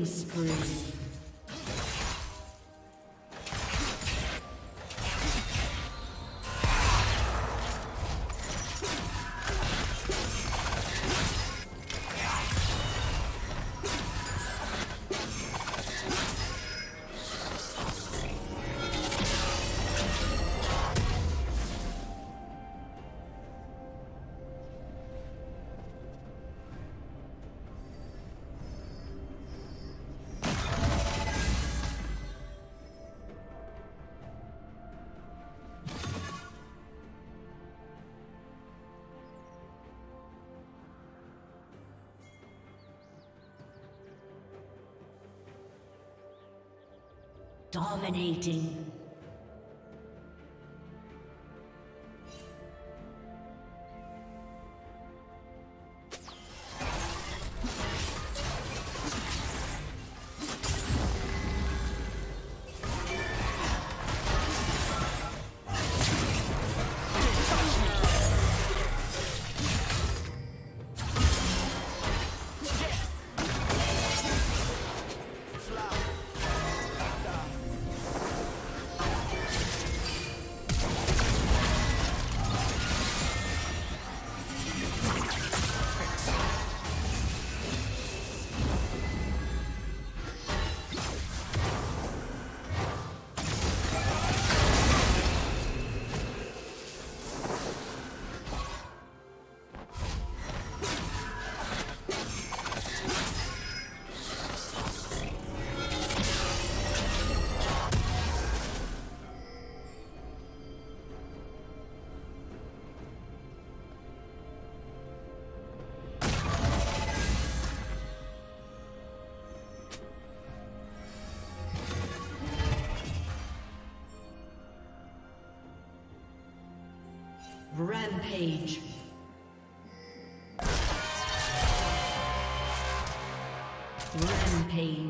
Killing spree. Dominating. Rampage. Rampage.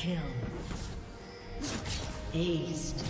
Kill. Aced.